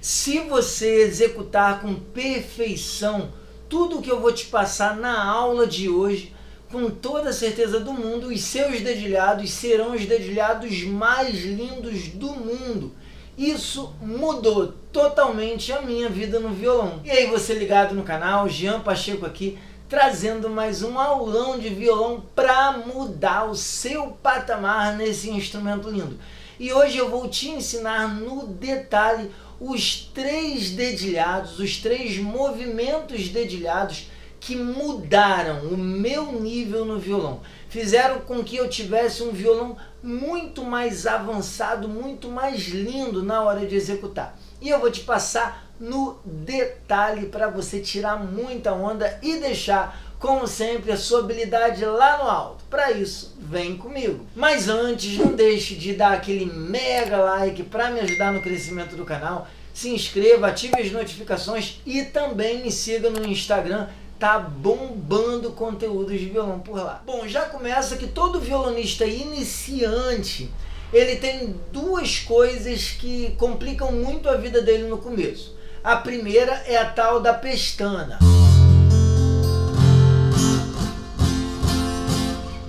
Se você executar com perfeição tudo o que eu vou te passar na aula de hoje, com toda a certeza do mundo, os seus dedilhados serão os dedilhados mais lindos do mundo. Isso mudou totalmente a minha vida no violão. E aí você ligado no canal, Jean Pacheco aqui, trazendo mais um aulão de violão para mudar o seu patamar nesse instrumento lindo. E hoje eu vou te ensinar no detalhe os três dedilhados, os três movimentos dedilhados que mudaram o meu nível no violão. Fizeram com que eu tivesse um violão muito mais avançado, muito mais lindo na hora de executar. E eu vou te passar no detalhe para você tirar muita onda e deixar como sempre, a sua habilidade lá no alto. Para isso, vem comigo. Mas antes, não deixe de dar aquele mega like para me ajudar no crescimento do canal. Se inscreva, ative as notificações e também me siga no Instagram tá bombando conteúdos de violão por lá. Bom, já começa que todo violonista iniciante, ele tem duas coisas que complicam muito a vida dele no começo. A primeira é a tal da pestana.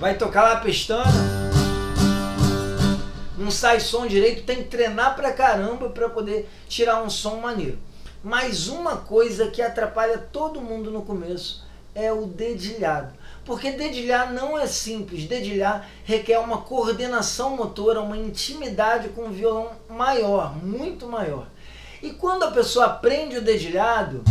Vai tocar lá a pestana, não sai som direito, tem que treinar pra caramba para poder tirar um som maneiro. Mas uma coisa que atrapalha todo mundo no começo é o dedilhado. Porque dedilhar não é simples. Dedilhar requer uma coordenação motora, uma intimidade com o violão maior, muito maior. E quando a pessoa aprende o dedilhado,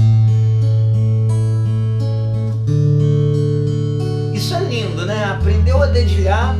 isso é lindo, né? Aprendeu a dedilhar,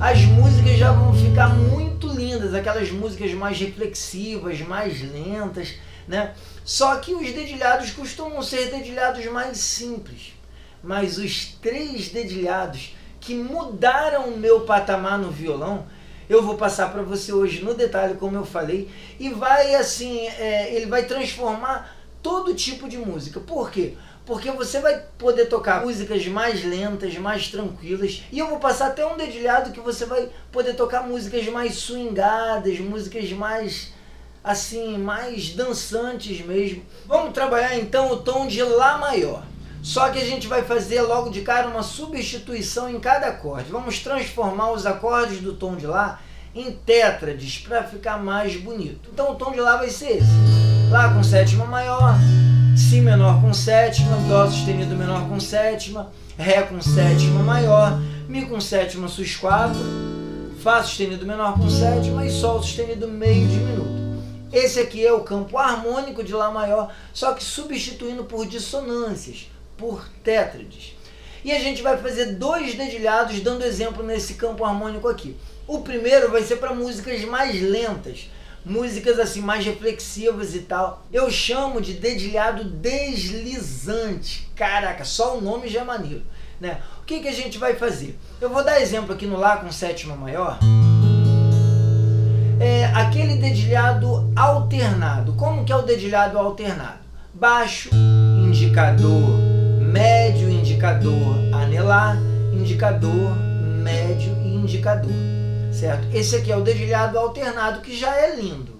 as músicas já vão ficar muito lindas, aquelas músicas mais reflexivas, mais lentas, né? Só que os dedilhados costumam ser dedilhados mais simples. Mas os três dedilhados que mudaram o meu patamar no violão, eu vou passar para você hoje no detalhe, como eu falei, e vai assim, é, ele vai transformar todo tipo de música. Por quê? Porque você vai poder tocar músicas mais lentas, mais tranquilas, e eu vou passar até um dedilhado que você vai poder tocar músicas mais swingadas, músicas mais assim, mais dançantes mesmo. Vamos trabalhar então o tom de Lá maior. Só que a gente vai fazer logo de cara uma substituição em cada acorde. Vamos transformar os acordes do tom de Lá em tétrades para ficar mais bonito. Então o tom de Lá vai ser esse. Lá com sétima maior, Si menor com sétima, Dó sustenido menor com sétima, Ré com sétima maior, Mi com sétima sus 4, Fá sustenido menor com sétima e Sol sustenido meio diminuto. Esse aqui é o campo harmônico de Lá maior, só que substituindo por dissonâncias, por tétrades. E a gente vai fazer dois dedilhados dando exemplo nesse campo harmônico aqui. O primeiro vai ser para músicas mais lentas, músicas assim mais reflexivas e tal. Eu chamo de dedilhado deslizante. Caraca, só o nome já é maneiro, né? O que, que a gente vai fazer? Eu vou dar exemplo aqui no Lá com sétima maior. É aquele dedilhado alternado. Como que é o dedilhado alternado? Baixo, indicador, médio, indicador, anelar, indicador, médio e indicador certo? Esse aqui é o dedilhado alternado, que já é lindo.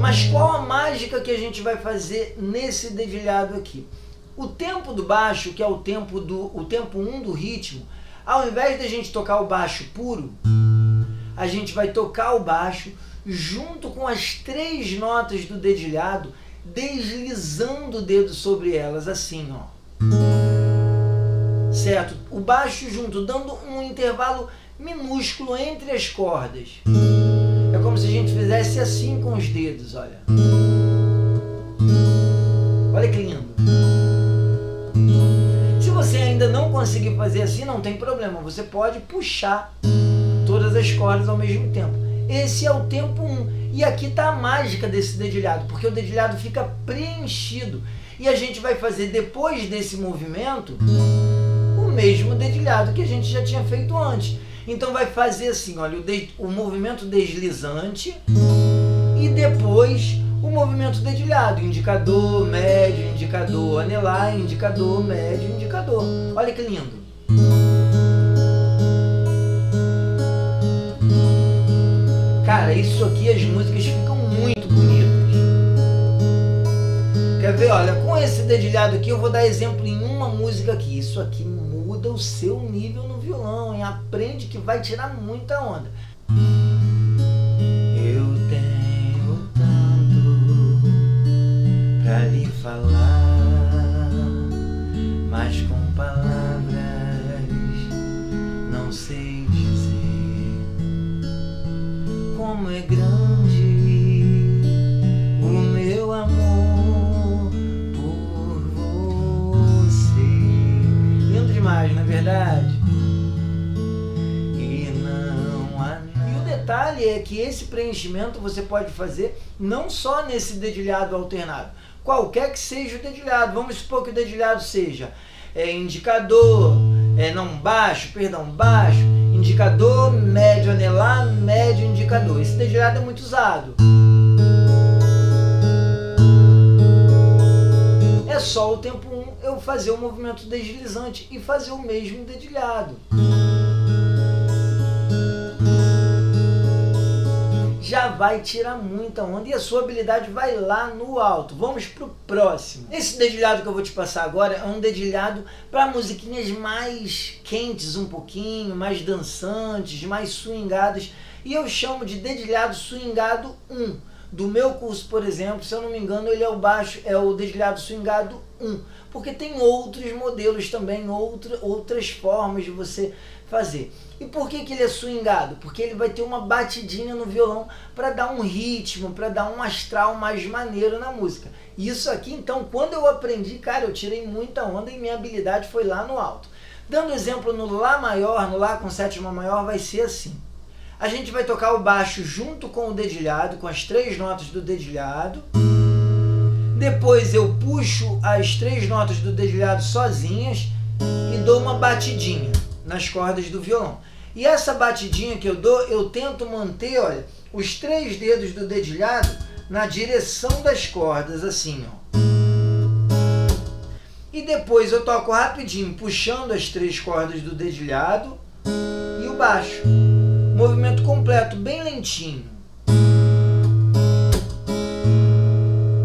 Mas qual a mágica que a gente vai fazer nesse dedilhado aqui? O tempo do baixo, que é o tempo do o tempo 1 um do ritmo, ao invés de a gente tocar o baixo puro, a gente vai tocar o baixo junto com as três notas do dedilhado, deslizando o dedo sobre elas, assim, ó certo? O baixo junto, dando um intervalo minúsculo entre as cordas. É como se a gente fizesse assim com os dedos, olha. Olha que lindo. Se você ainda não conseguir fazer assim, não tem problema. Você pode puxar todas as cordas ao mesmo tempo. Esse é o tempo 1. Um. E aqui está a mágica desse dedilhado, porque o dedilhado fica preenchido. E a gente vai fazer depois desse movimento mesmo dedilhado que a gente já tinha feito antes. Então vai fazer assim, olha, o, de, o movimento deslizante e depois o movimento dedilhado, indicador, médio, indicador, anelar, indicador, médio, indicador. Olha que lindo. Cara, isso aqui as músicas ficam muito bonitas. Quer ver? Olha, com esse dedilhado aqui eu vou dar exemplo em uma música aqui. Isso aqui muda o seu nível no violão, hein? Aprende que vai tirar muita onda. Eu tenho tanto pra lhe falar, mas com palavras não sei dizer como é grande detalhe é que esse preenchimento você pode fazer não só nesse dedilhado alternado, qualquer que seja o dedilhado. Vamos supor que o dedilhado seja é, indicador, é, não baixo, perdão, baixo, indicador, médio anelar, médio indicador. Esse dedilhado é muito usado. É só o tempo 1 um eu fazer o movimento deslizante e fazer o mesmo dedilhado. Já vai tirar muita onda e a sua habilidade vai lá no alto. Vamos pro próximo. Esse dedilhado que eu vou te passar agora é um dedilhado para musiquinhas mais quentes um pouquinho, mais dançantes, mais swingadas. E eu chamo de dedilhado swingado 1. Do meu curso, por exemplo, se eu não me engano, ele é o baixo, é o dedilhado swingado 1. Porque tem outros modelos também, outra, outras formas de você fazer. E por que, que ele é swingado? Porque ele vai ter uma batidinha no violão para dar um ritmo, para dar um astral mais maneiro na música. Isso aqui, então, quando eu aprendi, cara, eu tirei muita onda e minha habilidade foi lá no alto. Dando exemplo no Lá maior, no Lá com sétima maior, vai ser assim. A gente vai tocar o baixo junto com o dedilhado, com as três notas do dedilhado. Depois eu puxo as três notas do dedilhado sozinhas e dou uma batidinha nas cordas do violão. E essa batidinha que eu dou, eu tento manter, olha, os três dedos do dedilhado na direção das cordas, assim, ó. E depois eu toco rapidinho, puxando as três cordas do dedilhado e o baixo. Movimento completo, bem lentinho.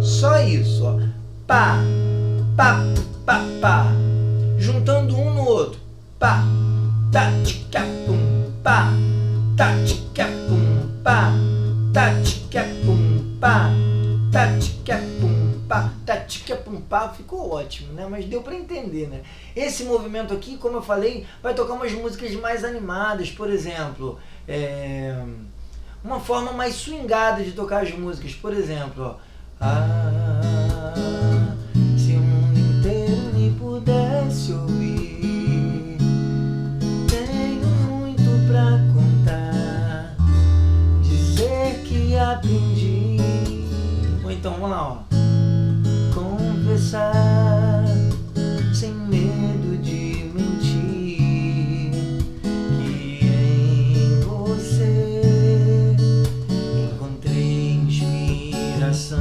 Só isso, ó. Pá, Ficou ótimo, né? Mas deu para entender, né? Esse movimento aqui, como eu falei, vai tocar umas músicas mais animadas, por exemplo. É... Uma forma mais swingada de tocar as músicas, por exemplo, ó. Ah, se o mundo inteiro me pudesse ouvir, tenho muito pra contar, dizer que aprendi. Ou então, vamos lá, ó. Sem medo de mentir que em você encontrei inspiração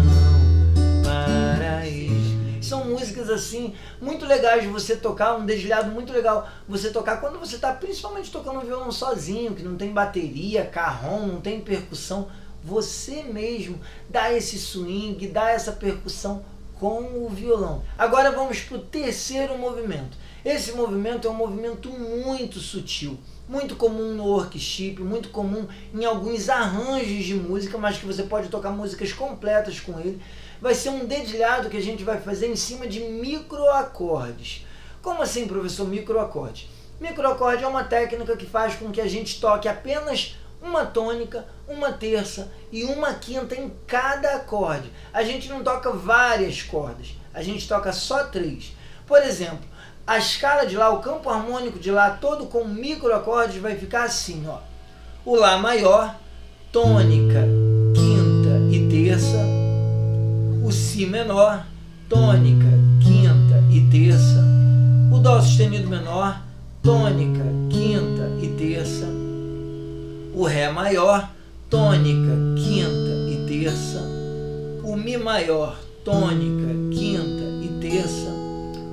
para isso. São músicas assim muito legais de você tocar, um dedilhado muito legal você tocar quando você está principalmente tocando violão sozinho, que não tem bateria, carrom, não tem percussão. Você mesmo dá esse swing, dá essa percussão com o violão. Agora vamos para o terceiro movimento. Esse movimento é um movimento muito sutil, muito comum no workshop, muito comum em alguns arranjos de música, mas que você pode tocar músicas completas com ele. Vai ser um dedilhado que a gente vai fazer em cima de microacordes. Como assim, professor, microacorde? Microacorde é uma técnica que faz com que a gente toque apenas uma tônica, uma terça e uma quinta em cada acorde. A gente não toca várias cordas, a gente toca só três. Por exemplo, a escala de Lá, o campo harmônico de Lá, todo com microacordes, vai ficar assim, ó. O Lá maior, tônica, quinta e terça. O Si menor, tônica, quinta e terça. O Dó sustenido menor, tônica, quinta e terça o Ré maior, tônica, quinta e terça, o Mi maior, tônica, quinta e terça,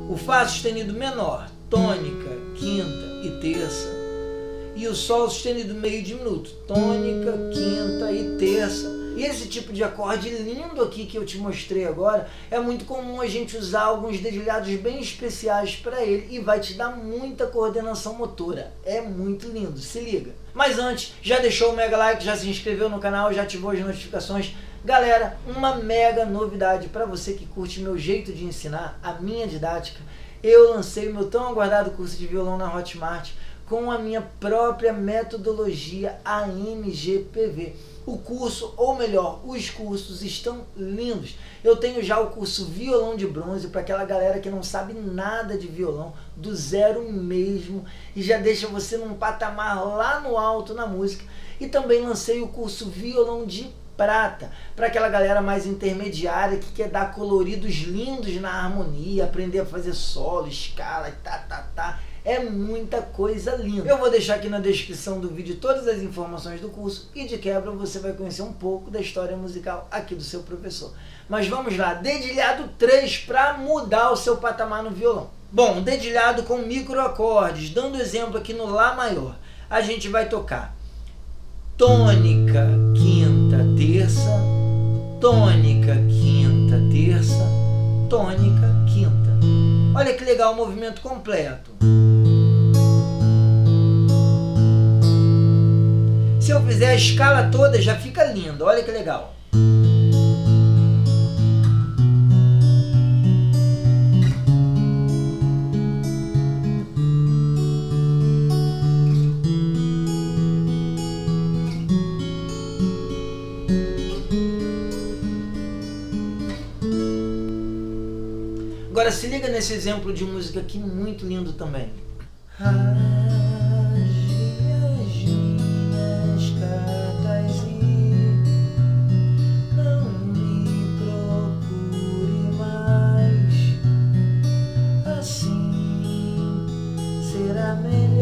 o Fá sustenido menor, tônica, quinta e terça, e o Sol sustenido meio diminuto, tônica, quinta e terça e esse tipo de acorde lindo aqui que eu te mostrei agora, é muito comum a gente usar alguns dedilhados bem especiais para ele e vai te dar muita coordenação motora. É muito lindo, se liga. Mas antes, já deixou o mega like, já se inscreveu no canal, já ativou as notificações? Galera, uma mega novidade para você que curte meu jeito de ensinar, a minha didática. Eu lancei o meu tão aguardado curso de violão na Hotmart com a minha própria metodologia AMGPV o curso, ou melhor, os cursos estão lindos. Eu tenho já o curso Violão de Bronze para aquela galera que não sabe nada de violão, do zero mesmo, e já deixa você num patamar lá no alto na música. E também lancei o curso Violão de Prata, para aquela galera mais intermediária que quer dar coloridos lindos na harmonia, aprender a fazer solo, escala e tá, tá, é muita coisa linda. Eu vou deixar aqui na descrição do vídeo todas as informações do curso e de quebra você vai conhecer um pouco da história musical aqui do seu professor. Mas vamos lá, dedilhado 3 para mudar o seu patamar no violão. Bom, dedilhado com microacordes, dando exemplo aqui no Lá maior. A gente vai tocar tônica, quinta, terça, tônica, quinta, terça, tônica, quinta. Olha que legal o movimento completo. Se eu fizer a escala toda, já fica lindo. Olha que legal. Agora se liga nesse exemplo de música aqui muito lindo também. verdadeiramente.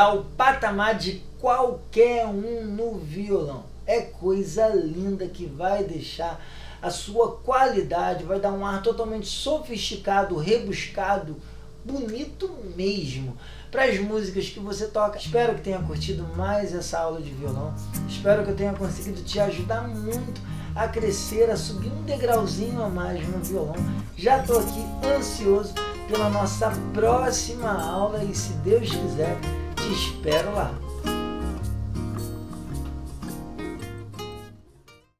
Mudar o patamar de qualquer um no violão. É coisa linda que vai deixar a sua qualidade, vai dar um ar totalmente sofisticado, rebuscado, bonito mesmo para as músicas que você toca. Espero que tenha curtido mais essa aula de violão. Espero que eu tenha conseguido te ajudar muito a crescer, a subir um degrauzinho a mais no violão. Já estou aqui ansioso pela nossa próxima aula e se Deus quiser, te espero lá.